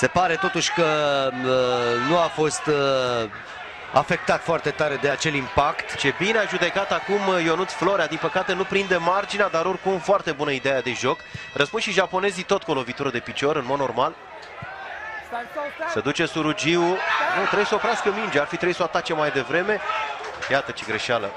Se pare totuși că uh, nu a fost uh, afectat foarte tare de acel impact. Ce bine a judecat acum Ionut Florea. Din păcate nu prinde marginea, dar oricum foarte bună ideea de joc. Răspund și japonezii tot cu o lovitură de picior, în mod normal. Se duce Surugiu. Nu, trebuie să oprească mingea. Ar fi trebuit să o atace mai devreme. Iată ce greșeală.